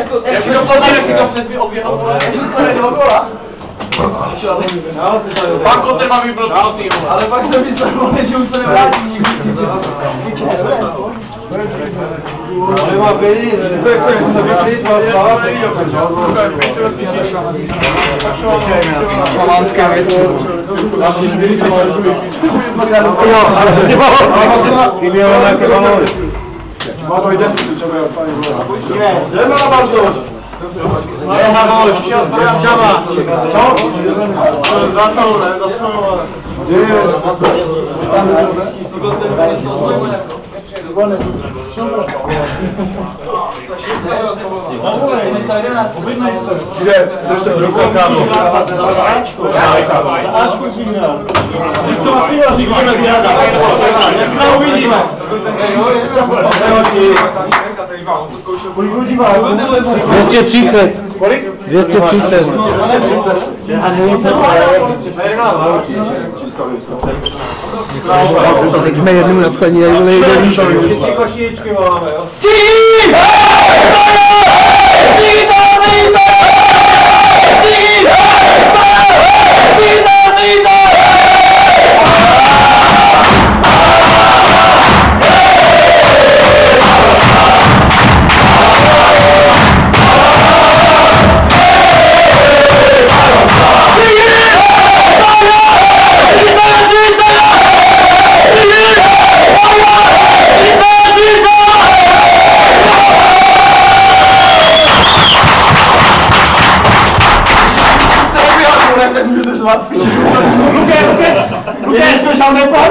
Jako, jak si dopadne, jak si to před mi oběhal, vole, jak si stane do gola. Pan Koter má vypnul vole. Ale pak jsem myslel, vole, že už se nevrátí nikdy. Nemá peníze. Co je, co je, se vyklid, má Šalánské věci. Další čtyři se Jo, ale to těma Chybělo nějaké balóny. Má to i deset, čo bude ostane vole. Jdeme na Bartoš. Je Havoš, šel Pračkama. Co? Za to, ne, za svou. Kde? Držte rukou, kámo. Za Ačku si měl. Co vás síla říkáme si hada. Jak se tam uvidíme. Kolik lidí má? 230. Kolik? 230. Já jsem to teď jsme jednou napsaní, jak nejde. Tři košíčky máme, jo? Ty! z matki. Lubię, lubię, lubię. Niesłyszane prawo.